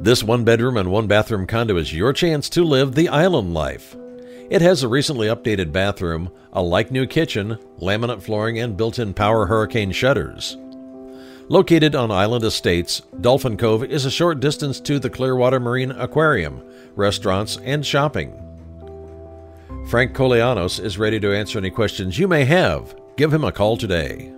This one bedroom and one bathroom condo is your chance to live the island life. It has a recently updated bathroom, a like new kitchen, laminate flooring, and built in power hurricane shutters. Located on Island Estates, Dolphin Cove is a short distance to the Clearwater Marine Aquarium, restaurants, and shopping. Frank Koulianos is ready to answer any questions you may have. Give him a call today.